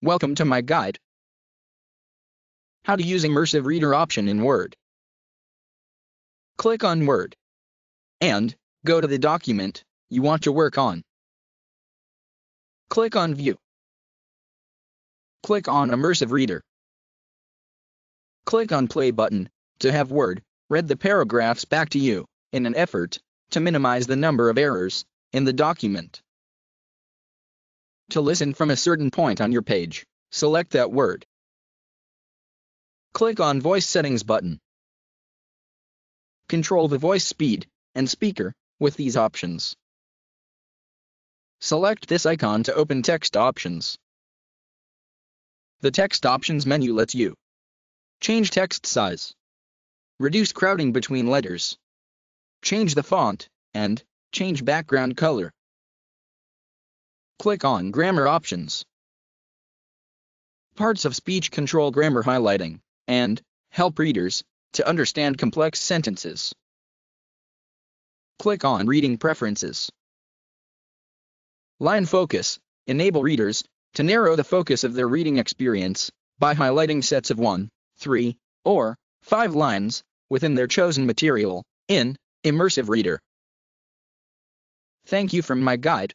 Welcome to my guide. How to use Immersive Reader option in Word. Click on Word and go to the document you want to work on. Click on View. Click on Immersive Reader. Click on Play button to have Word read the paragraphs back to you in an effort to minimize the number of errors in the document. To listen from a certain point on your page, select that word. Click on Voice Settings button. Control the voice speed and speaker with these options. Select this icon to open text options. The text options menu lets you change text size, reduce crowding between letters, change the font, and change background color. Click on Grammar options. Parts of speech control grammar highlighting and help readers to understand complex sentences. Click on Reading Preferences. Line Focus enable readers to narrow the focus of their reading experience by highlighting sets of 1, 3, or 5 lines within their chosen material in Immersive Reader. Thank you from my guide.